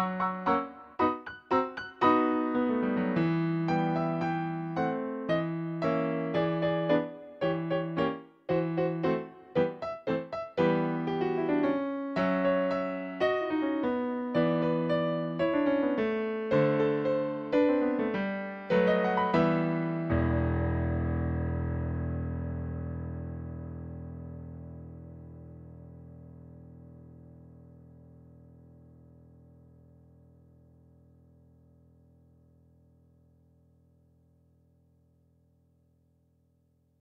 you